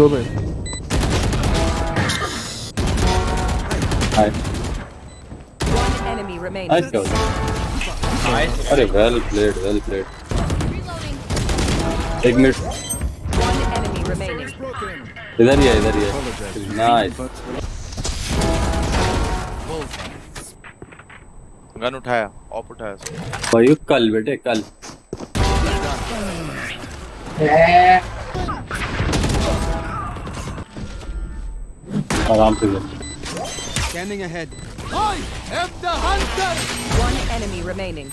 दो पे हाय nice kill अरे वेल प्लेड वेल प्लेड एक मिनट. इधर ही है इधर ही है। नाइस गन उठाया ऑप उठाया भाई कल बेटे कल। आराम से खेल Scanning ahead. One enemy remaining.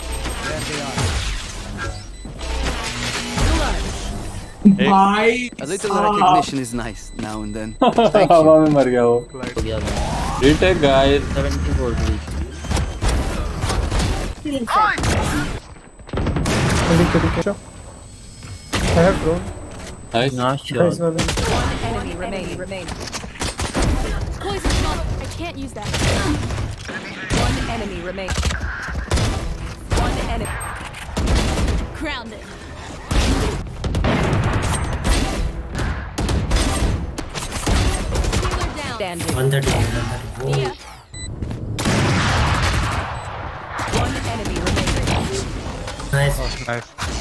A little recognition is nice now and then. हवा में मर गया वो रिटेक गाइस ठीक है I have drone. Nice Nice one. Enemy remaining. remaining. Poison smoke. I can't use that. One enemy remains. One enemy. Grounded. Healer down. Standing. 130 Yeah. One enemy remaining. nice oh, Nice.